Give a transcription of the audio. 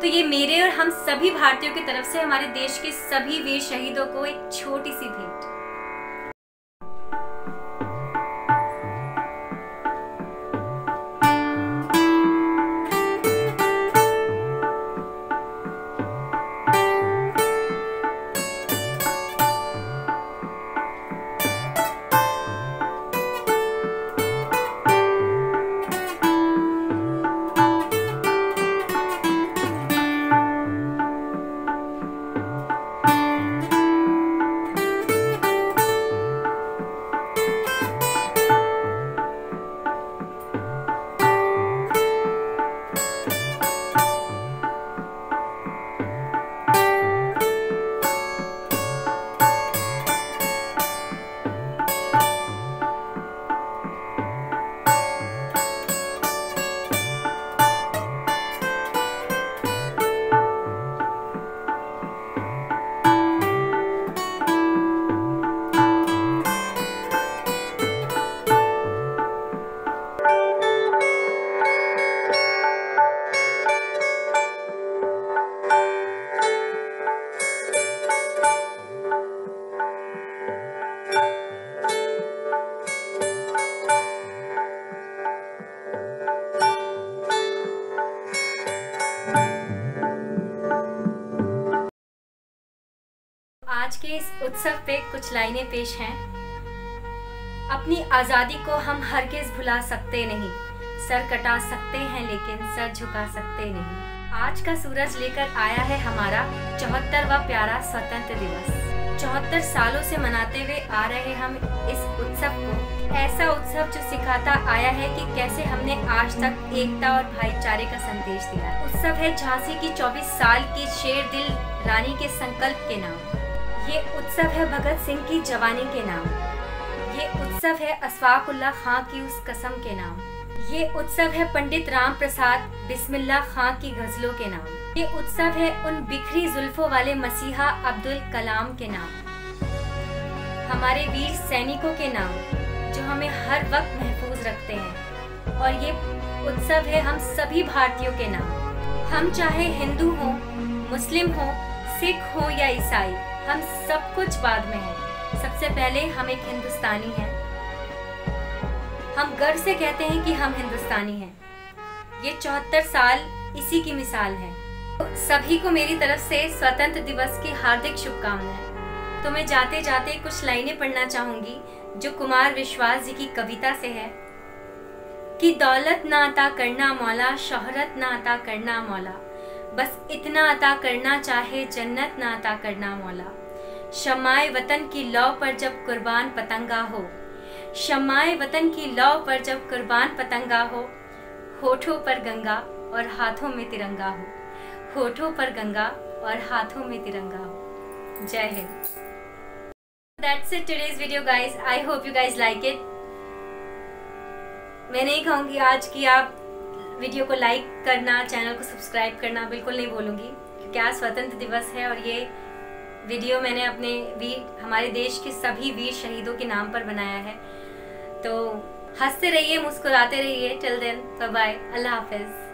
तो ये मेरे और हम सभी भारतीयों की तरफ़ से हमारे देश के सभी वीर शहीदों को एक छोटी सी भेंट आज के इस उत्सव पे कुछ लाइनें पेश हैं। अपनी आज़ादी को हम हरगिज भुला सकते नहीं। सर कटा सकते हैं लेकिन सर झुका सकते नहीं। आज का सूरज लेकर आया है हमारा चौहत्तरवा प्यारा स्वतंत्र दिवस। चौहत्तर सालों से मनाते हुए आ रहे हम इस उत्सव को। ऐसा उत्सव जो सिखाता आया है कि कैसे हमने आज तक एकता और भाईचारे का संदेश दिया। उत्सव है झांसी की 24 साल की शेर दिल रानी के संकल्प के नाम। ये उत्सव है भगत सिंह की जवानी के नाम। ये उत्सव है अशफाकुल्ला खां की उस कसम के नाम। ये उत्सव है पंडित राम प्रसाद बिस्मिल्ला खां की गजलों के नाम। ये उत्सव है उन बिखरी जुल्फों वाले मसीहा अब्दुल कलाम के नाम। हमारे वीर सैनिकों के नाम, जो हमें हर वक्त महफूज रखते हैं। और ये उत्सव है हम सभी भारतीयों के नाम। हम चाहे हिंदू हो, मुस्लिम हो, सिख हो या ईसाई हम सब कुछ बाद में हैं। सबसे पहले हम एक हिंदुस्तानी हैं। हम गर्व से कहते हैं कि हम हिंदुस्तानी हैं। ये चौहत्तर साल इसी की मिसाल है। तो सभी को मेरी तरफ़ से स्वतंत्र दिवस की हार्दिक शुभकामनाएँ। तो मैं जाते जाते कुछ लाइनें पढ़ना चाहूँगी, जो कुमार विश्वास जी की कविता से है। कि दौलत ना अता करना मौला, शोहरत ना अता करना मौला। बस इतना अता करना चाहे, जन्नत ना अता करना मौला। शमाए वतन की लौ पर जब कुर्बान पतंगा हो। शमाए वतन की लौ पर जब कुर्बान पतंगा हो, होठों पर गंगा और हाथों में तिरंगा हो। होठों पर गंगा और हाथों में तिरंगा हो। जय Hind. That's it, today's video, guys. I hope you guys like it. मैं नहीं कहूँगी आज की आप वीडियो को लाइक करना, चैनल को सब्सक्राइब करना बिल्कुल नहीं बोलूँगी क्योंकि आज स्वतंत्र दिवस है और ये वीडियो मैंने अपने वीर, हमारे देश के सभी वीर शहीदों के नाम पर बनाया है। तो हँसते रहिए, मुस्कुराते रहिए टिल देन बाय बाय अल्लाह हाफिज़।